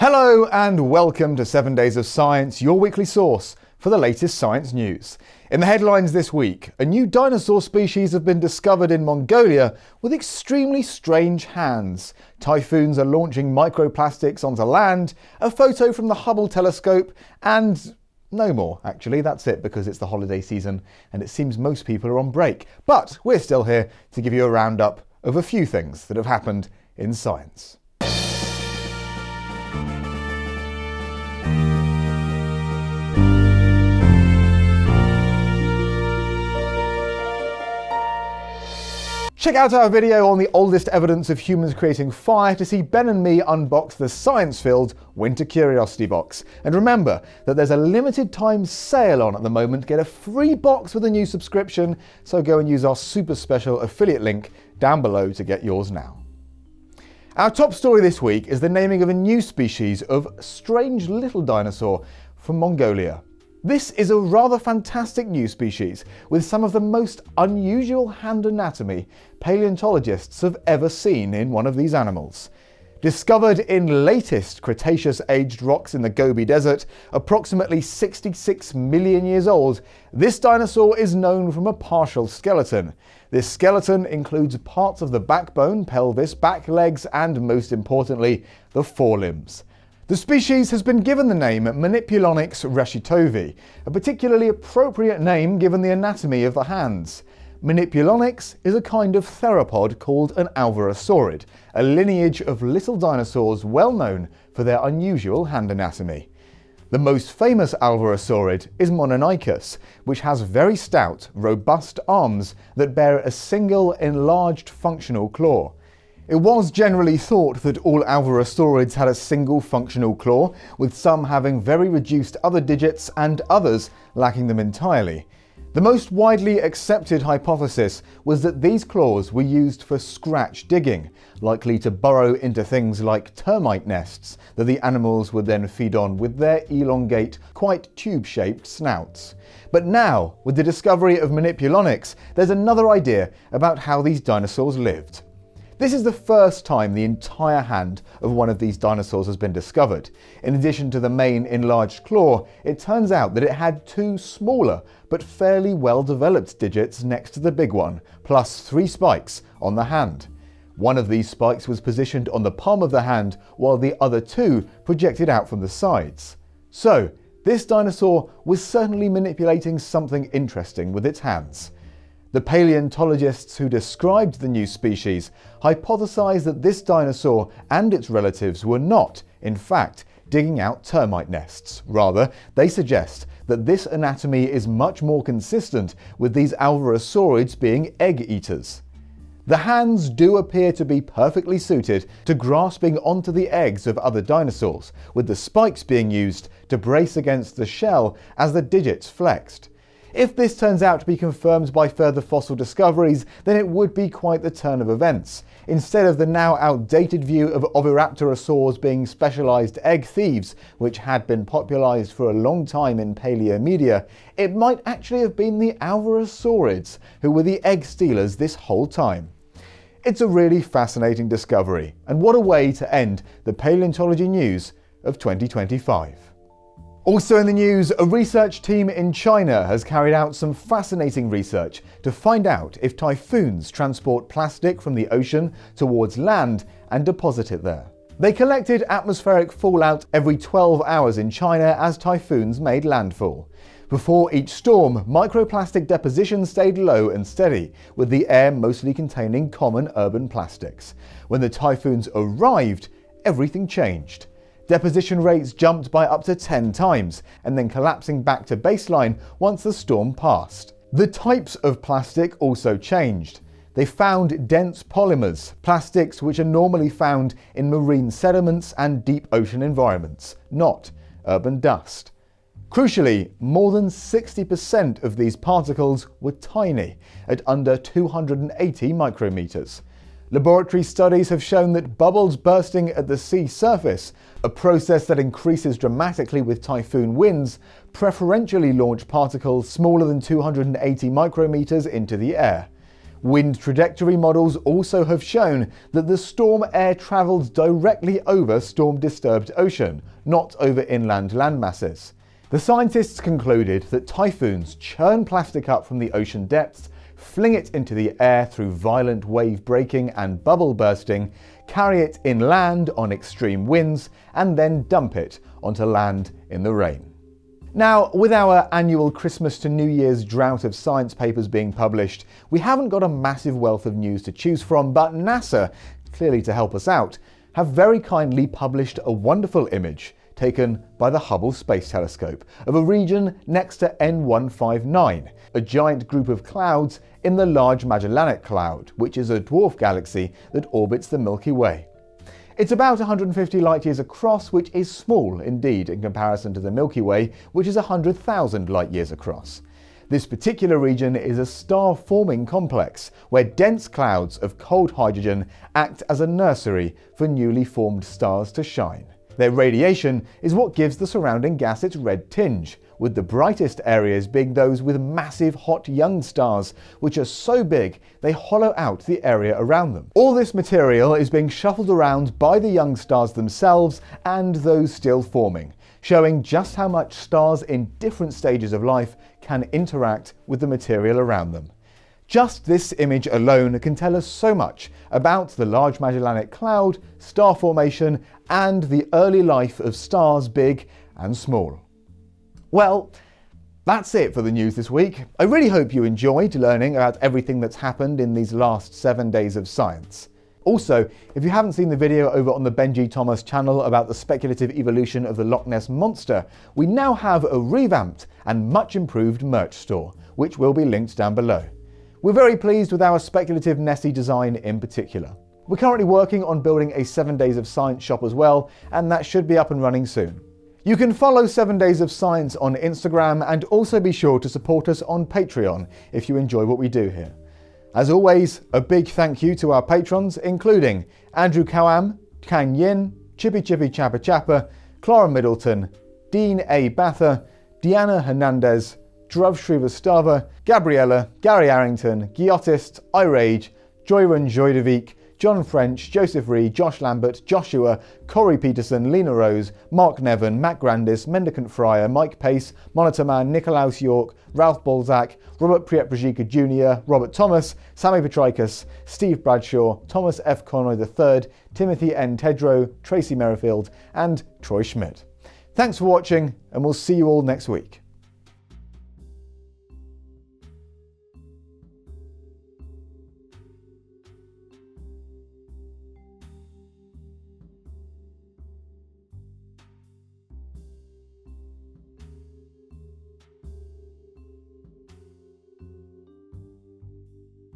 Hello and welcome to 7 Days of Science, your weekly source for the latest science news. In the headlines this week, a new dinosaur species have been discovered in Mongolia with extremely strange hands. Typhoons are launching microplastics onto land, a photo from the Hubble telescope, and no more, actually. That's it because it's the holiday season and it seems most people are on break. But we're still here to give you a roundup of a few things that have happened in science. Check out our video on the oldest evidence of humans creating fire to see Ben and me unbox the science-filled Winter Curiosity Box. And remember that there's a limited time sale on at the moment. Get a free box with a new subscription, so go and use our super special affiliate link down below to get yours now. Our top story this week is the naming of a new species of strange little dinosaur from Mongolia. This is a rather fantastic new species with some of the most unusual hand anatomy paleontologists have ever seen in one of these animals. Discovered in latest Cretaceous aged rocks in the Gobi Desert, approximately 66 million years old, this dinosaur is known from a partial skeleton. This skeleton includes parts of the backbone, pelvis, back legs, and most importantly, the forelimbs. The species has been given the name Manipulonyx reshetovi, a particularly appropriate name given the anatomy of the hands. Manipulonyx is a kind of theropod called an alvarezsaurid, a lineage of little dinosaurs well known for their unusual hand anatomy. The most famous alvarezsaurid is Mononykus, which has very stout, robust arms that bear a single enlarged functional claw. It was generally thought that all Alvarezsaurids had a single functional claw, with some having very reduced other digits and others lacking them entirely. The most widely accepted hypothesis was that these claws were used for scratch digging, likely to burrow into things like termite nests that the animals would then feed on with their elongate, quite tube-shaped snouts. But now, with the discovery of Manipulonyx, there's another idea about how these dinosaurs lived. This is the first time the entire hand of one of these dinosaurs has been discovered. In addition to the main enlarged claw, it turns out that it had two smaller but fairly well developed digits next to the big one, plus three spikes on the hand. One of these spikes was positioned on the palm of the hand, while the other two projected out from the sides. So, this dinosaur was certainly manipulating something interesting with its hands. The paleontologists who described the new species hypothesized that this dinosaur and its relatives were not, in fact, digging out termite nests. Rather, they suggest that this anatomy is much more consistent with these alvarezsaurids being egg eaters. The hands do appear to be perfectly suited to grasping onto the eggs of other dinosaurs, with the spikes being used to brace against the shell as the digits flexed. If this turns out to be confirmed by further fossil discoveries, then it would be quite the turn of events. Instead of the now outdated view of oviraptorosaurs being specialised egg thieves, which had been popularised for a long time in paleo media, it might actually have been the Alvarezsaurids who were the egg stealers this whole time. It's a really fascinating discovery, and what a way to end the paleontology news of 2025. Also in the news, a research team in China has carried out some fascinating research to find out if typhoons transport plastic from the ocean towards land and deposit it there. They collected atmospheric fallout every 12 hours in China as typhoons made landfall. Before each storm, microplastic deposition stayed low and steady, with the air mostly containing common urban plastics. When the typhoons arrived, everything changed. Deposition rates jumped by up to 10 times, and then collapsing back to baseline once the storm passed. The types of plastic also changed. They found dense polymers, plastics which are normally found in marine sediments and deep ocean environments, not urban dust. Crucially, more than 60% of these particles were tiny, at under 280 micrometers. Laboratory studies have shown that bubbles bursting at the sea surface, a process that increases dramatically with typhoon winds, preferentially launch particles smaller than 280 micrometers into the air. Wind trajectory models also have shown that the storm air travelled directly over storm disturbed ocean, not over inland landmasses. The scientists concluded that typhoons churn plastic up from the ocean depths, fling it into the air through violent wave breaking and bubble bursting, carry it inland on extreme winds, and then dump it onto land in the rain. Now, with our annual Christmas to New Year's drought of science papers being published, we haven't got a massive wealth of news to choose from, but NASA, clearly to help us out, have very kindly published a wonderful image taken by the Hubble Space Telescope of a region next to N159, a giant group of clouds in the Large Magellanic Cloud, which is a dwarf galaxy that orbits the Milky Way. It's about 150 light years across, which is small indeed in comparison to the Milky Way, which is 100,000 light years across. This particular region is a star forming complex where dense clouds of cold hydrogen act as a nursery for newly formed stars to shine. Their radiation is what gives the surrounding gas its red tinge, with the brightest areas being those with massive hot young stars, which are so big they hollow out the area around them. All this material is being shuffled around by the young stars themselves and those still forming, showing just how much stars in different stages of life can interact with the material around them. Just this image alone can tell us so much about the Large Magellanic Cloud, star formation, and the early life of stars big and small. Well, that's it for the news this week. I really hope you enjoyed learning about everything that's happened in these last seven days of science. Also, if you haven't seen the video over on the Ben G Thomas channel about the speculative evolution of the Loch Ness Monster, we now have a revamped and much improved merch store, which will be linked down below. We're very pleased with our speculative Nessie design in particular. We're currently working on building a 7 Days of Science shop as well, and that should be up and running soon. You can follow 7 Days of Science on Instagram and also be sure to support us on Patreon if you enjoy what we do here. As always, a big thank you to our patrons, including Andrew Kawam, Kang Yin, Chippy Chippy Chappa Chappa, Clara Middleton, Dean A. Bather, Diana Hernandez, Druv Shrivastava, Gabriella, Gary Arrington, Giotist, Irage, Joyran Joydovic, John French, Joseph Reed, Josh Lambert, Joshua, Corey Peterson, Lena Rose, Mark Nevin, Matt Grandis, Mendicant Fryer, Mike Pace, Monitor Man, Nicolaus York, Ralph Balzac, Robert Prietbrajika Jr., Robert Thomas, Sammy Petrikis, Steve Bradshaw, Thomas F. Conroy III, Timothy N. Tedrow, Tracy Merrifield, and Troy Schmidt. Thanks for watching, and we'll see you all next week.